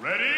Ready?